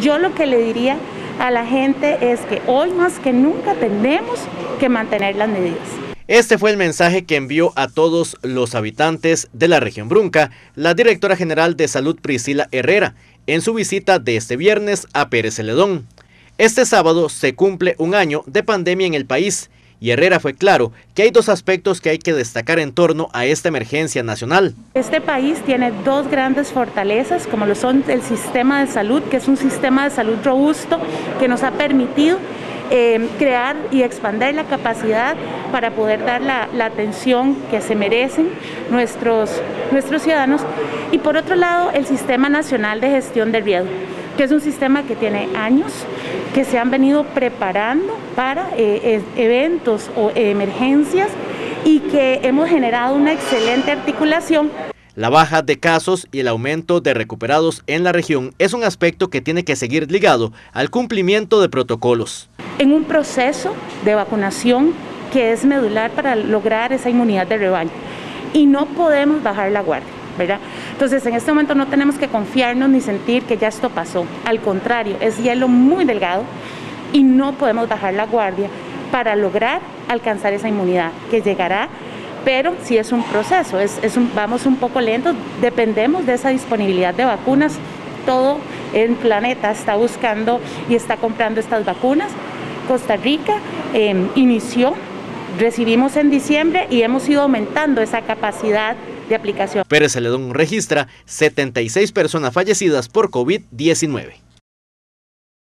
Yo lo que le diría a la gente es que hoy más que nunca tenemos que mantener las medidas. Este fue el mensaje que envió a todos los habitantes de la región Brunca la directora general de Salud Priscila Herrera en su visita de este viernes a Pérez Celedón. Este sábado se cumple un año de pandemia en el país y Herrera fue claro que hay dos aspectos que hay que destacar en torno a esta emergencia nacional. Este país tiene dos grandes fortalezas, como lo son el sistema de salud, que es un sistema de salud robusto que nos ha permitido eh, crear y expandir la capacidad para poder dar la, atención que se merecen nuestros, nuestros ciudadanos. Y por otro lado, el Sistema Nacional de Gestión de Riesgo, que es un sistema que tiene años, que se han venido preparando para eh, eventos o emergencias y que hemos generado una excelente articulación la baja de casos y el aumento de recuperados en la región es un aspecto que tiene que seguir ligado al cumplimiento de protocolos. En un proceso de vacunación que es medular para lograr esa inmunidad de rebaño y no podemos bajar la guardia. ¿Verdad? Entonces, en este momento no tenemos que confiarnos ni sentir que ya esto pasó. Al contrario, es hielo muy delgado y no podemos bajar la guardia para lograr alcanzar esa inmunidad que llegará pero sí es un proceso, es, vamos un poco lentos, dependemos de esa disponibilidad de vacunas, todo el planeta está buscando y está comprando estas vacunas. Costa Rica em, inició, recibimos en diciembre y hemos ido aumentando esa capacidad de aplicación. Pérez Celedón registra 76 personas fallecidas por COVID-19.